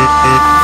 Thank you.